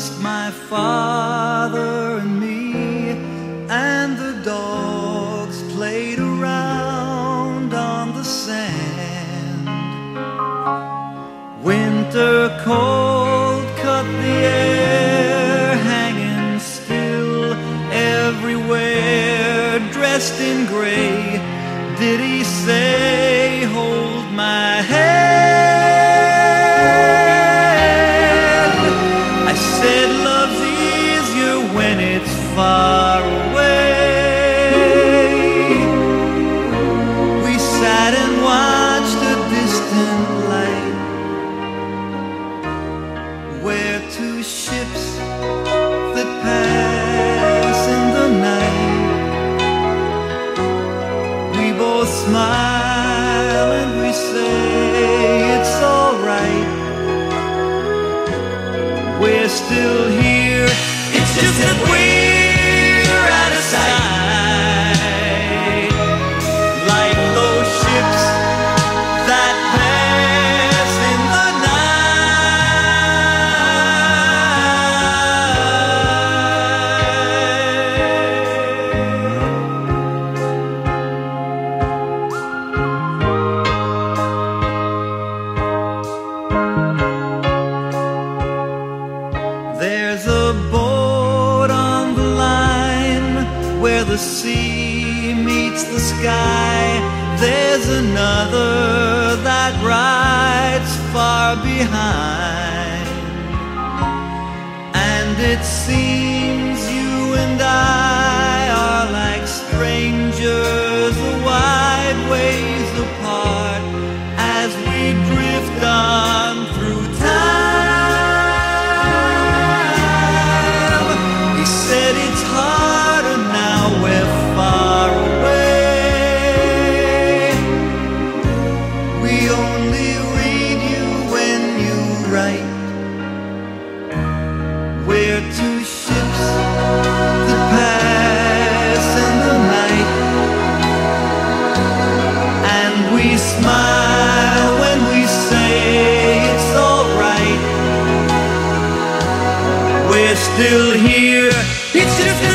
just my father and me, and the dogs played around on the sand. Winter cold cut the air, hanging still everywhere, dressed in gray. Did he say, far away. We sat and watched a distant light where two ships that pass in the night. We both smile and we say it's alright. We're still here. It's just that we're the sea meets the sky. There's another that rides far behind. And it seems Two ships the night, and we smile when we say it's alright. We're still here. It's just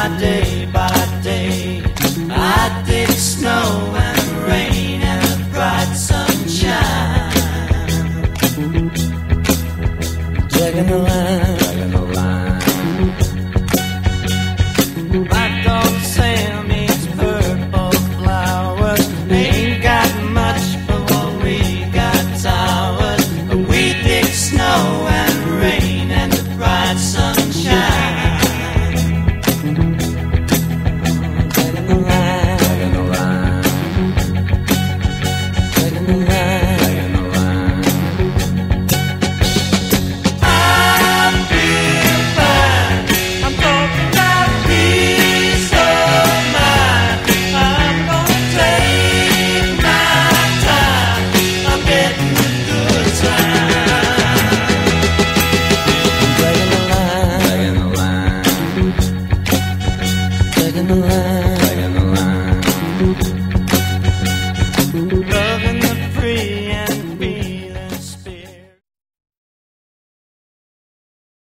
My day by day. I did snow and rain and bright sunshine. Dragging the line.